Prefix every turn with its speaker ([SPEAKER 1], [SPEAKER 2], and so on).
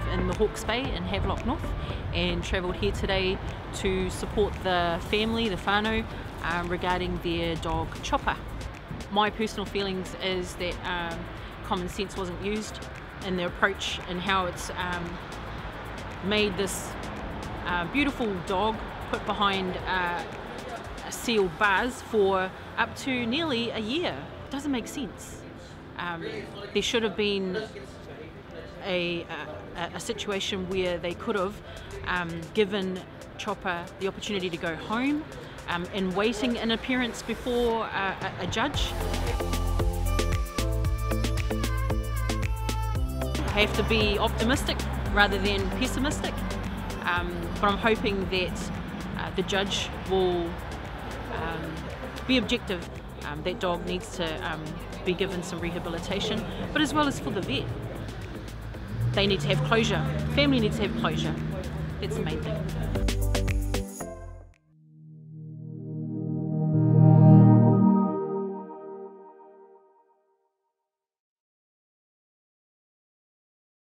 [SPEAKER 1] the Hawke's Bay in Havelock North and travelled here today to support the family, the whānau, um, regarding their dog Chopper. My personal feelings is that um, common sense wasn't used in the approach and how it's um, made this uh, beautiful dog put behind uh, sealed bars for up to nearly a year. Doesn't make sense. Um, there should have been a, a, a, situation where they could have um, given Chopper the opportunity to go home um, in waiting an appearance before uh, a, a judge. I have to be optimistic rather than pessimistic, um, but I'm hoping that uh, the judge will um, be objective. Um, that dog needs to um, be given some rehabilitation, but as well as for the vet. They need to have closure. Family needs to have closure. That's the main thing.